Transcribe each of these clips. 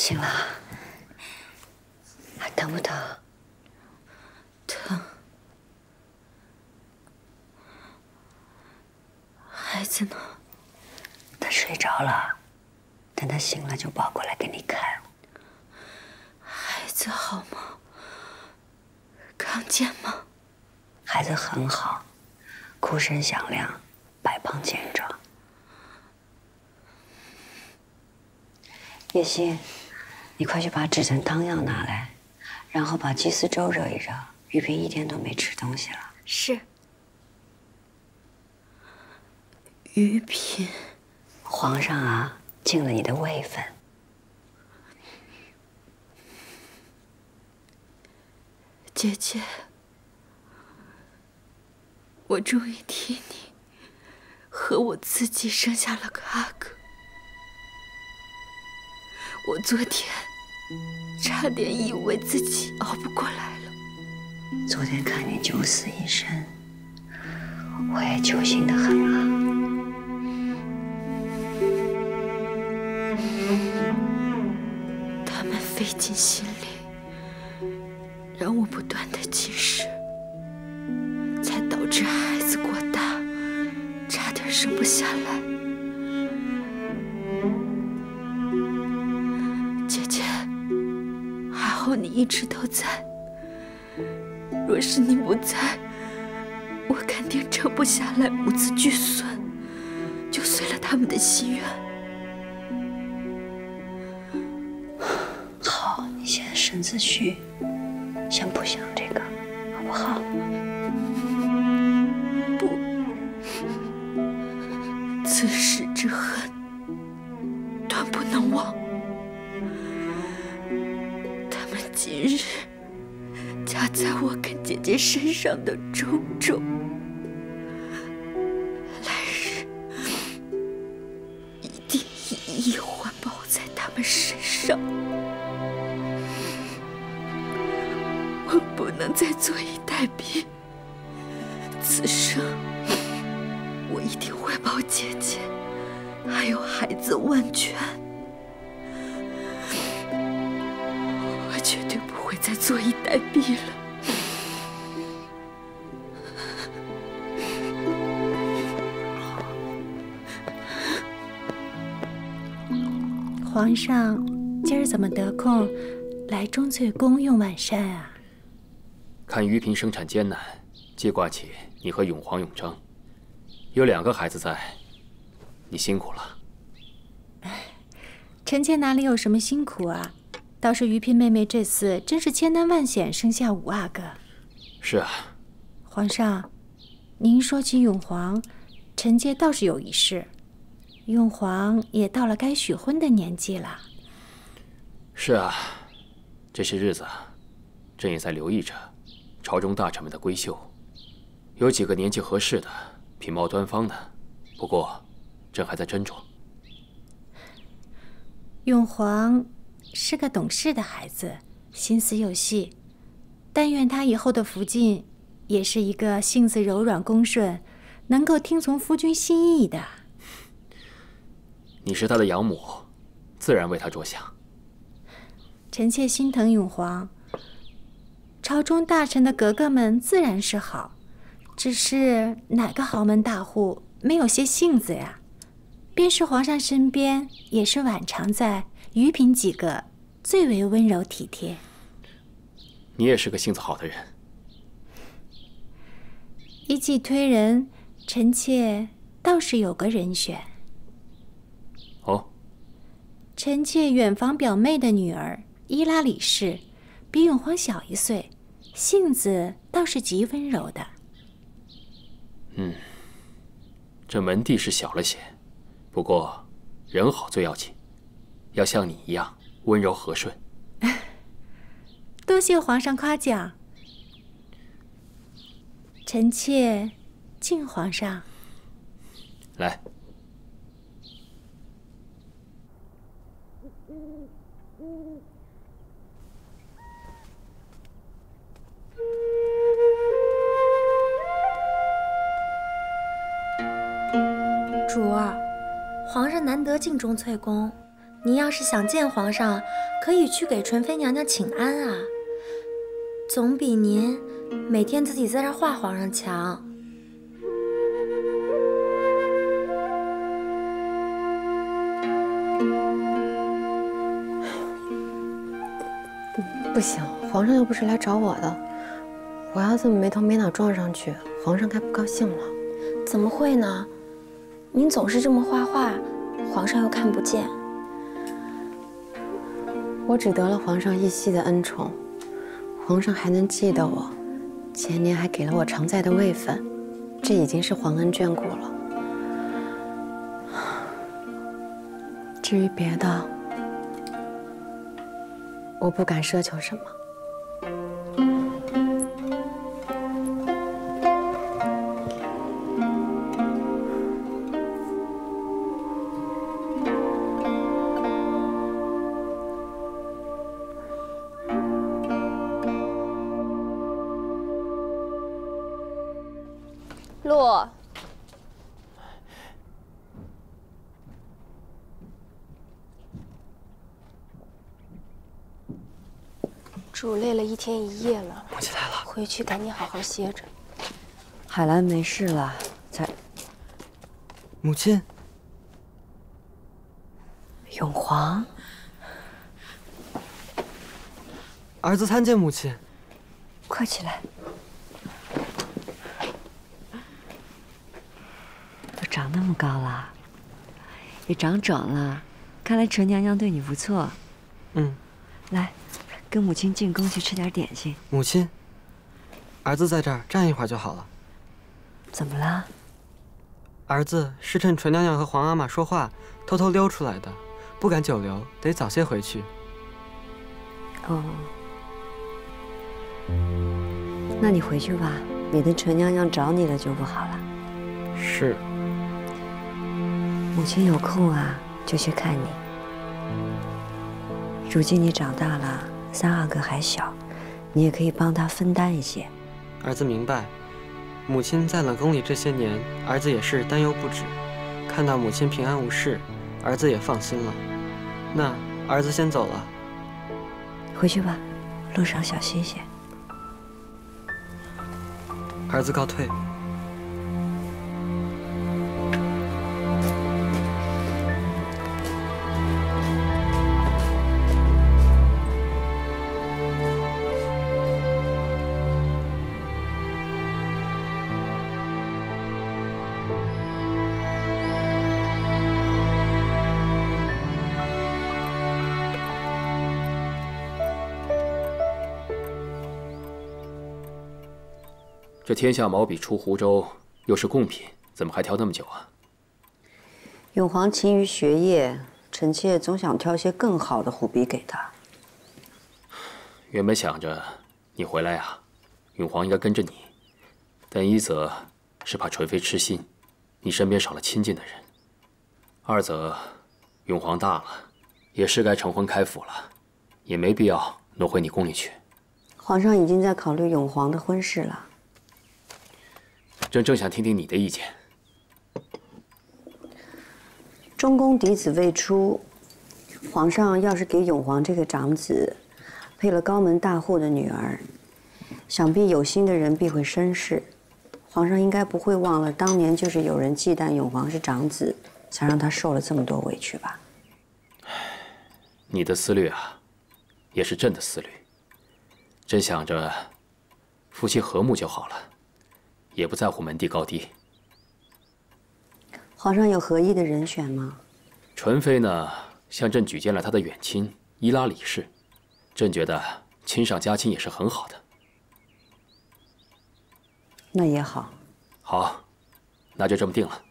醒了，还疼不疼？疼。孩子呢？他睡着了，等他醒了就抱过来给你看。孩子好吗？康健吗？孩子很好，哭声响亮，白胖健壮。叶欣，你快去把止疼汤药拿来，然后把鸡丝粥热一热。玉萍一天都没吃东西了。是。玉萍，皇上啊，敬了你的位分。姐姐，我终于替你和我自己生下了个阿哥。我昨天差点以为自己熬不过来了。昨天看你九死一生，我也揪心的很啊。他们费尽心力，让我不断的进食，才导致孩子过大，差点生不下来。还好你一直都在。若是你不在，我肯定撑不下来，母子俱损，就遂了他们的心愿。好，你现在身子虚，先不想这个，好不好？身上的种种，来日一定一一还报在他们身上。我不能再坐以待毙。此生，我一定会报姐姐还有孩子万全。我绝对不会再坐以待毙了。皇上，今儿怎么得空来钟粹宫用晚膳啊？看于嫔生产艰难，记挂起你和永皇、永璋，有两个孩子在，你辛苦了。臣妾哪里有什么辛苦啊？倒是于嫔妹妹这次真是千难万险生下五阿哥。是啊，皇上，您说起永皇，臣妾倒是有一事。永皇也到了该许婚的年纪了。是啊，这些日子，朕也在留意着朝中大臣们的闺秀，有几个年纪合适的、品貌端方的。不过，朕还在斟酌。永璜是个懂事的孩子，心思又细。但愿他以后的福晋也是一个性子柔软、恭顺，能够听从夫君心意的。你是他的养母，自然为他着想。臣妾心疼永皇。朝中大臣的格格们自然是好，只是哪个豪门大户没有些性子呀？便是皇上身边，也是晚常在余嫔几个最为温柔体贴。你也是个性子好的人。一计推人，臣妾倒是有个人选。哦，臣妾远房表妹的女儿伊拉里氏，比永皇小一岁，性子倒是极温柔的。嗯，这门第是小了些，不过人好最要紧，要像你一样温柔和顺。多谢皇上夸奖，臣妾敬皇上。来。主儿，皇上难得进钟粹宫，您要是想见皇上，可以去给纯妃娘娘请安啊，总比您每天自己在这画皇上强。不不行，皇上又不是来找我的，我要这么没头没脑撞上去，皇上该不高兴了。怎么会呢？您总是这么画画，皇上又看不见。我只得了皇上一夕的恩宠，皇上还能记得我，前年还给了我常在的位分，这已经是皇恩眷顾了。至于别的，我不敢奢求什么。洛，主累了一天一夜了，母亲来了，回去赶紧好好歇着。海兰没事了，在母亲，永皇，儿子参见母亲。快起来！都长那么高了，也长壮了，看来陈娘娘对你不错。嗯，来，跟母亲进宫去吃点点心。母亲，儿子在这儿站一会儿就好了。怎么了？儿子是趁纯娘娘和皇阿玛说话，偷偷溜出来的，不敢久留，得早些回去。哦，那你回去吧，免得纯娘娘找你了就不好了。是。母亲有空啊，就去看你。如今你长大了，三阿哥还小，你也可以帮他分担一些。儿子明白。母亲在冷宫里这些年，儿子也是担忧不止。看到母亲平安无事，儿子也放心了。那儿子先走了。回去吧，路上小心些。儿子告退。这天下毛笔出湖州，又是贡品，怎么还挑那么久啊？永皇勤于学业，臣妾总想挑些更好的虎笔给他。原本想着你回来啊，永皇应该跟着你，但一则是怕纯妃痴心，你身边少了亲近的人；二则永皇大了，也是该成婚开府了，也没必要挪回你宫里去。皇上已经在考虑永皇的婚事了。朕正想听听你的意见。中宫嫡子未出，皇上要是给永皇这个长子配了高门大户的女儿，想必有心的人必会生事。皇上应该不会忘了当年就是有人忌惮永皇是长子，才让他受了这么多委屈吧？你的思虑啊，也是朕的思虑。朕想着，夫妻和睦就好了。也不在乎门第高低。皇上有合意的人选吗？纯妃呢，向朕举荐了她的远亲伊拉李氏，朕觉得亲上加亲也是很好的。那也好。好，那就这么定了。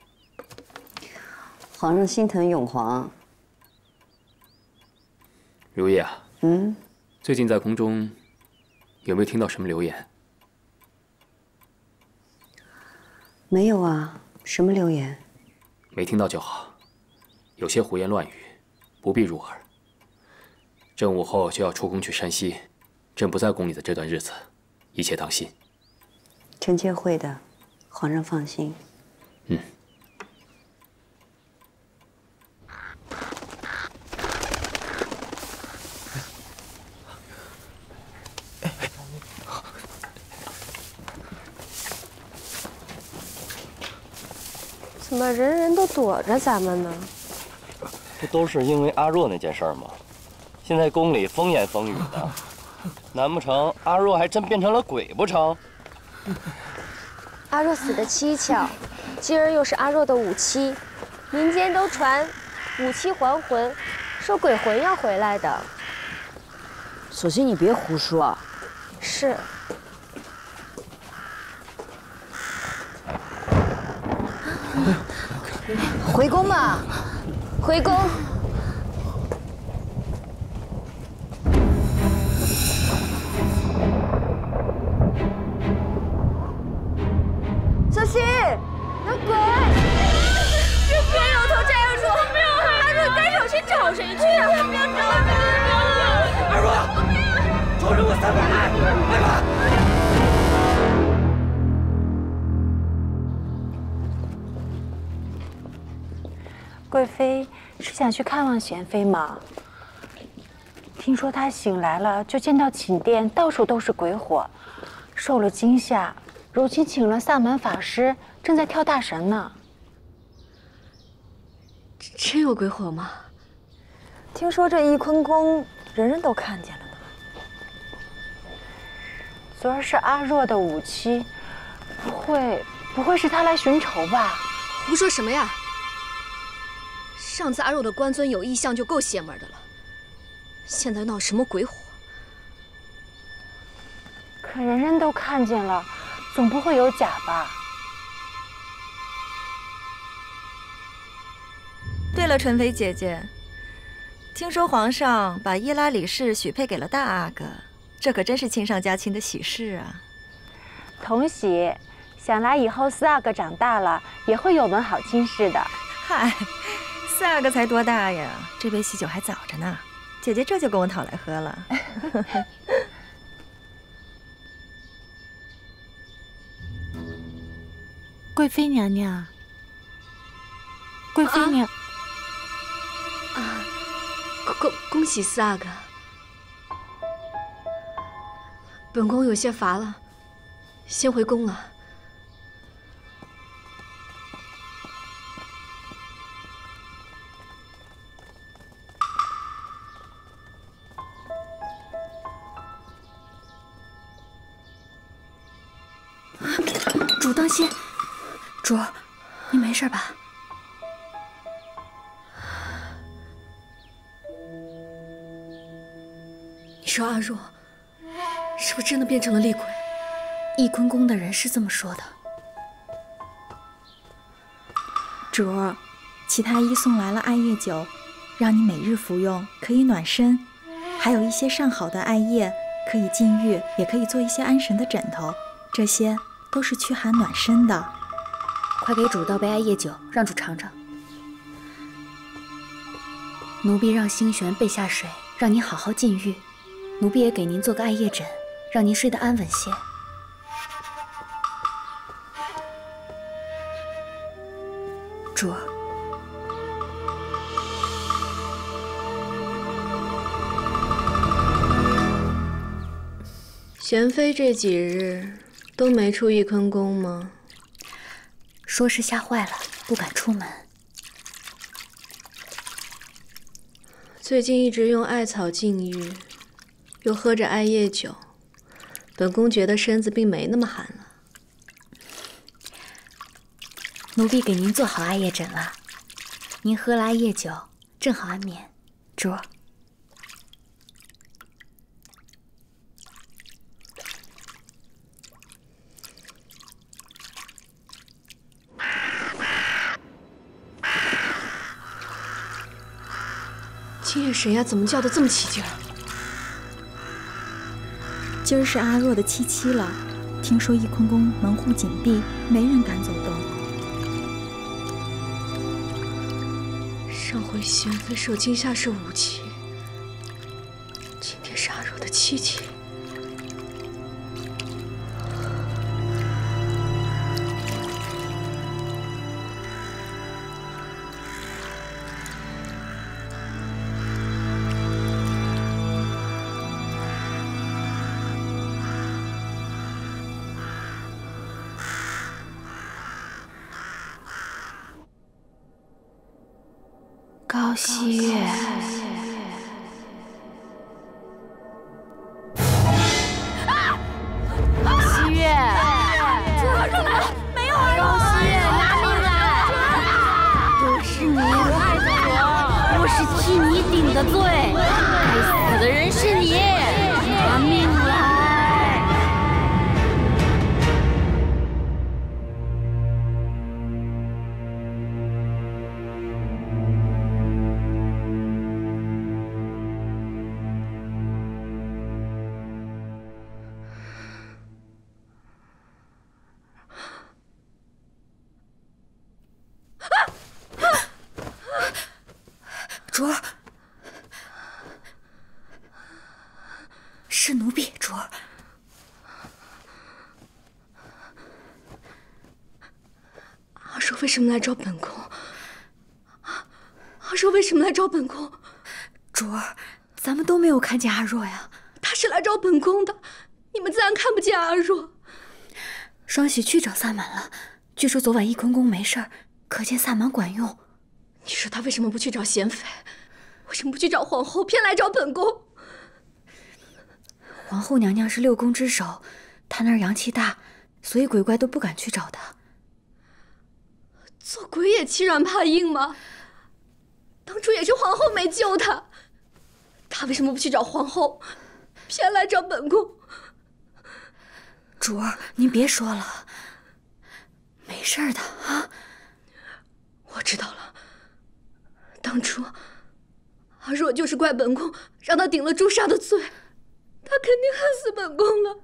皇上心疼永皇。如意啊，嗯，最近在宫中有没有听到什么流言？没有啊，什么流言？没听到就好，有些胡言乱语，不必入耳。朕午后就要出宫去山西，朕不在宫里的这段日子，一切当心。臣妾会的，皇上放心。嗯。么人人都躲着咱们呢？不都是因为阿若那件事吗？现在宫里风言风语的，难不成阿若还真变成了鬼不成？阿若死的蹊跷，今儿又是阿若的五七，民间都传五七还魂，说鬼魂要回来的。索性你别胡说。是。回宫吧，回宫。妃是想去看望贤妃吗？听说她醒来了，就见到寝殿到处都是鬼火，受了惊吓，如今请了萨满法师，正在跳大神呢。真有鬼火吗？听说这翊坤宫人人都看见了呢。昨儿是阿若的五七，不会不会是他来寻仇吧？胡说什么呀！上次阿若的官尊有异象就够邪门的了，现在闹什么鬼火？可人人都看见了，总不会有假吧？对了，纯妃姐姐，听说皇上把伊拉李氏许配给了大阿哥，这可真是亲上加亲的喜事啊！同喜，想来以后四阿哥长大了也会有门好亲事的。嗨。四阿哥才多大呀？这杯喜酒还早着呢，姐姐这就跟我讨来喝了。贵妃娘娘，贵妃娘，啊，恭恭喜四阿哥，本宫有些乏了，先回宫了。心，主儿，你没事吧？你说阿若是不是真的变成了厉鬼？翊坤宫的人是这么说的。主儿，其他医送来了艾叶酒，让你每日服用，可以暖身；还有一些上好的艾叶，可以禁欲，也可以做一些安神的枕头。这些。都是驱寒暖身的，快给主倒杯艾叶酒，让主尝尝。奴婢让星璇备下水，让您好好禁欲。奴婢也给您做个艾叶枕，让您睡得安稳些。主儿，贤妃这几日。都没出翊坤宫吗？说是吓坏了，不敢出门。最近一直用艾草禁欲，又喝着艾叶酒，本宫觉得身子并没那么寒了。奴婢给您做好艾叶枕了，您喝了艾叶酒，正好安眠。主今夜谁呀？怎么叫的这么起劲儿？今儿是阿若的七七了，听说翊坤宫门户紧闭，没人敢走动。上回贤妃受惊吓是五七，今天是阿若的七七。高希月。卓儿，是奴婢，卓儿。阿若为什么来找本宫？阿若为什么来找本宫？卓儿，咱们都没有看见阿若呀。他是来找本宫的，你们自然看不见阿若。双喜去找萨满了，据说昨晚翊坤宫没事儿，可见萨满管用。你说他为什么不去找贤妃？为什么不去找皇后，偏来找本宫？皇后娘娘是六宫之首，她那儿阳气大，所以鬼怪都不敢去找她。做鬼也欺软怕硬吗？当初也是皇后没救她，她为什么不去找皇后，偏来找本宫？主儿，您别说了，没事的啊。我知道了，当初阿若就是怪本宫让他顶了诛杀的罪，他肯定恨死本宫了。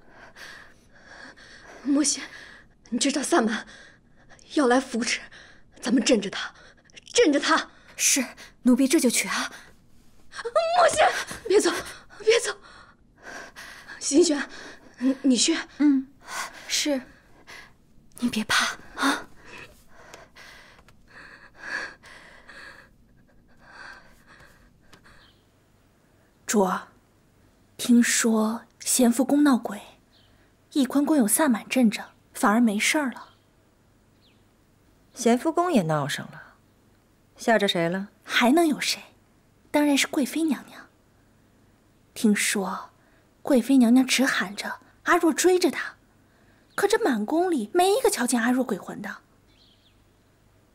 莫仙，你知道萨满要来扶持，咱们镇着他，镇着他。是，奴婢这就去啊。莫仙，别走，别走。新轩，你你去。嗯，是。你别怕啊。卓儿，听说贤福宫闹鬼，翊坤宫有萨满镇着，反而没事儿了。贤福宫也闹上了，吓着谁了？还能有谁？当然是贵妃娘娘。听说贵妃娘娘只喊着阿若追着她，可这满宫里没一个瞧见阿若鬼魂的。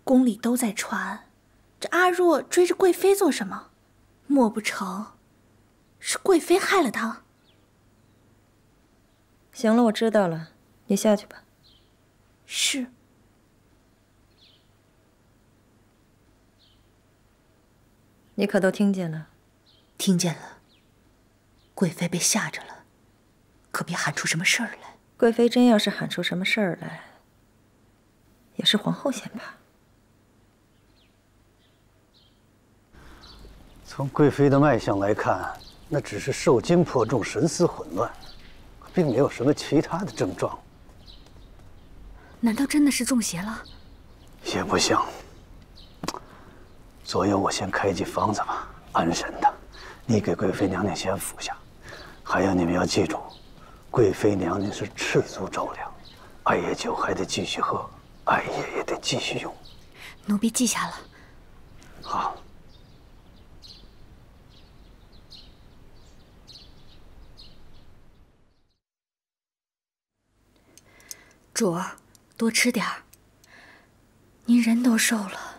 宫里都在传，这阿若追着贵妃做什么？莫不成？是贵妃害了他。行了，我知道了，你下去吧。是。你可都听见了？听见了。贵妃被吓着了，可别喊出什么事儿来。贵妃真要是喊出什么事儿来，也是皇后先怕。从贵妃的脉象来看。那只是受惊颇重，神思混乱，并没有什么其他的症状。难道真的是中邪了？也不像。左右，我先开剂方子吧，安神的。你给贵妃娘娘先服下。还有，你们要记住，贵妃娘娘是赤足着凉，艾叶酒还得继续喝，艾叶也得继续用。奴婢记下了。好。主儿，多吃点儿。您人都瘦了，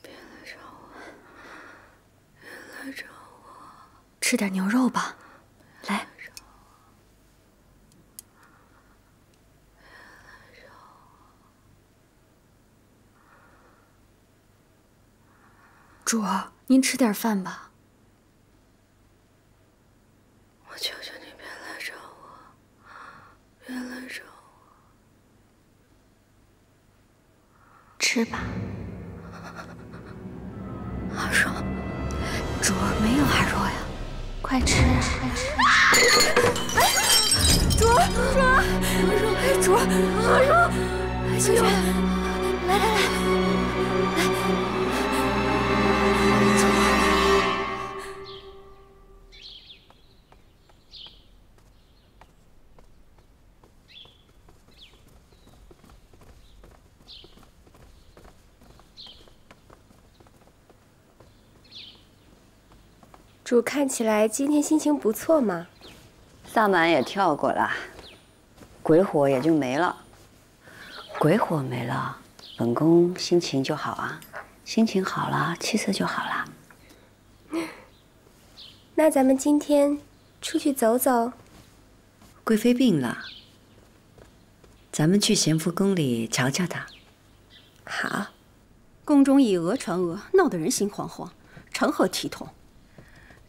别来找我，别来找我。吃点牛肉吧，来。主儿，您吃点饭吧。我求求你别来找我，别来找我。吃吧，阿若，主儿没有阿若呀，快吃！主儿，主儿，阿若，主儿，阿若，星轩，来来来，来，主儿。主看起来今天心情不错嘛。萨满也跳过了，鬼火也就没了。鬼火没了，本宫心情就好啊，心情好了，气色就好了。那咱们今天出去走走。贵妃病了，咱们去咸福宫里瞧瞧她。好。宫中以讹传讹，闹得人心惶惶，成何体统？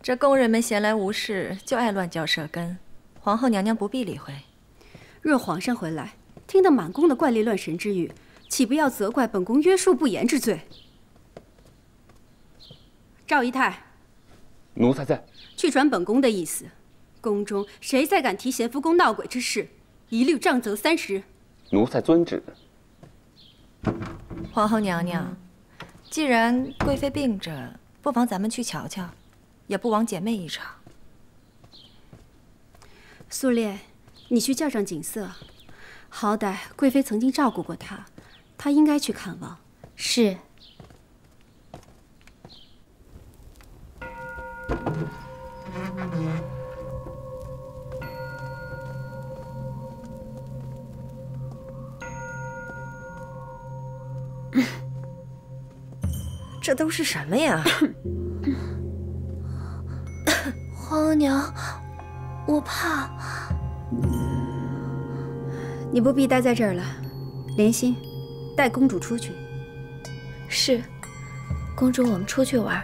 这宫人们闲来无事就爱乱嚼舌根，皇后娘娘不必理会。若皇上回来，听得满宫的怪力乱神之语，岂不要责怪本宫约束不严之罪？赵姨太，奴才在。去传本宫的意思，宫中谁再敢提贤福宫闹鬼之事，一律杖责三十。奴才遵旨。皇后娘娘。既然贵妃病着，不妨咱们去瞧瞧，也不枉姐妹一场。素烈，你去叫上景色，好歹贵妃曾经照顾过她，她应该去看望。是。这都是什么呀？娘，我怕。你不必待在这儿了，莲心，带公主出去。是，公主，我们出去玩。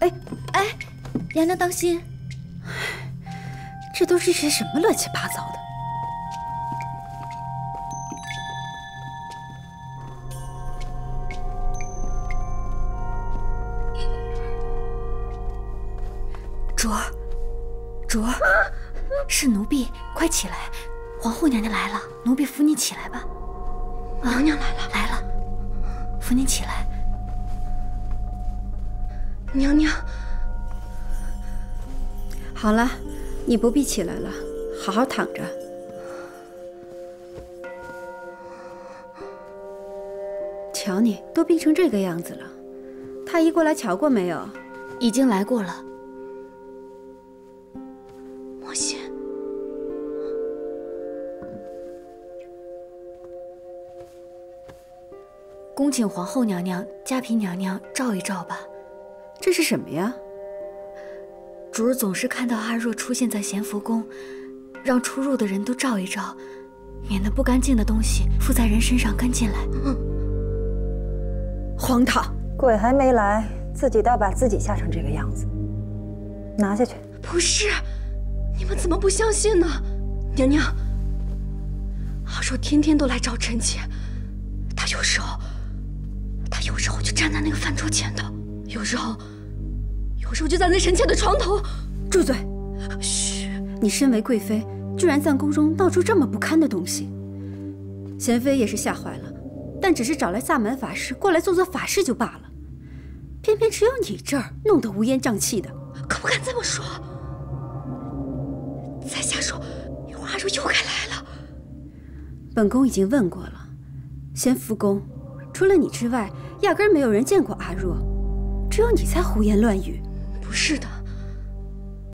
哎哎，娘娘当心！这都是些什么乱七八糟的？后娘娘来了，奴婢扶你起来吧。娘娘来了，来了，扶你起来。娘娘，好了。你不必起来了，好好躺着。瞧你都病成这个样子了，太医过来瞧过没有？已经来过了。恭请皇后娘娘、嘉嫔娘娘照一照吧。这是什么呀？主儿总是看到阿若出现在咸福宫，让出入的人都照一照，免得不干净的东西附在人身上跟进来。嗯荒唐！鬼还没来，自己倒把自己吓成这个样子。拿下去！不是，你们怎么不相信呢？娘娘，阿若天天都来找臣妾，她有时候，她有时候就站在那个饭桌前头，有时候。有时候就站在臣妾的床头，住嘴！嘘，你身为贵妃，居然在宫中闹出这么不堪的东西。贤妃也是吓坏了，但只是找来萨满法师过来做做法事就罢了，偏偏只有你这儿弄得乌烟瘴气的，可不敢这么说。再瞎说，一会儿阿若又该来了。本宫已经问过了，贤福宫除了你之外，压根没有人见过阿若，只有你在胡言乱语。不是的。